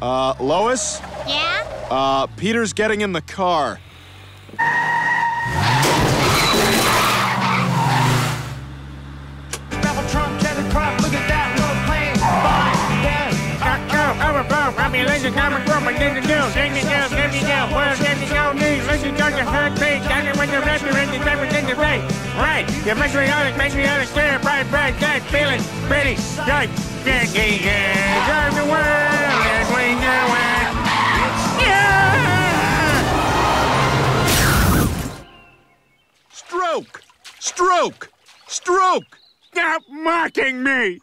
Uh, Lois? Yeah? Uh, Peter's getting in the car. Double trump, cheddar crop, look at that little plane. Five, ten, Overflow, population, common group, and then the do, then the go, then the go, well, then the go, need, listen to your heartbeat, down there when you're rapping, and the time within the right, right, you make me honest, make me honest, clear, bright, bright, good, feeling, pretty, good, Stroke! Stroke! Stroke! Stop mocking me!